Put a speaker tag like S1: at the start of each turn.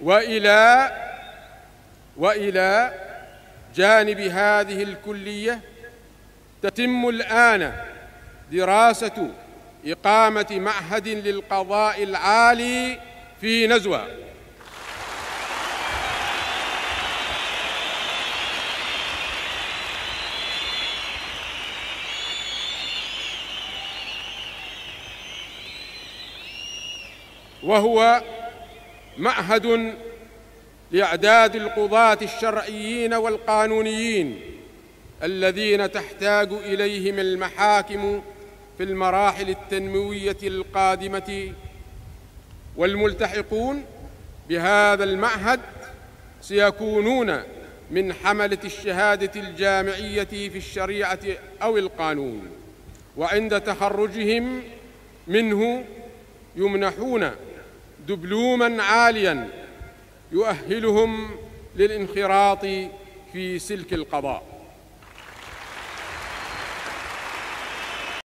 S1: وإلى وإلى جانب هذه الكلية تتم الآن دراسة إقامة معهد للقضاء العالي في نزوة. وهو معهد لأعداد القضاة الشرعيين والقانونيين الذين تحتاج إليهم المحاكم في المراحل التنموية القادمة والملتحقون بهذا المعهد سيكونون من حملة الشهادة الجامعية في الشريعة أو القانون وعند تخرجهم منه يمنحون دبلوما عاليا يؤهلهم للانخراط في سلك القضاء.